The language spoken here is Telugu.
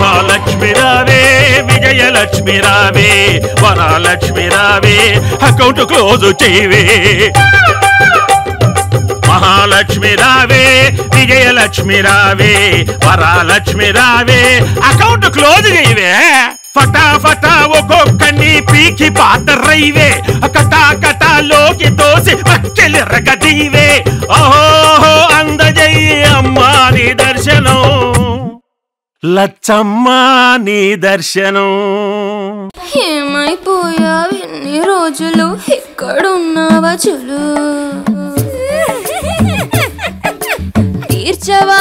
మహాలక్ష్మి రావే విజయలక్ష్మి రావే వరాలక్ష్మి రావే అకౌంట్ క్లోజ్ చేయవే. మహాలక్ష్మి రావే విజయలక్ష్మి రావే వరాలక్ష్మి రావే అకౌంట్ క్లోజ్ చేయవే. ఫటాఫటా ఒక్కొక్కని పీకి పాతరైవే కటా కటాలోకి తోసి పక్కెలిరగదీవే ఓహో అందజయ్యి అమ్మా నీ దర్శనం. లచ్చమ్మా నీ దర్శనం. ఏమైపోయావు ఎన్ని రోజులు? ఎక్కడున్నావా చులు తీర్చవా?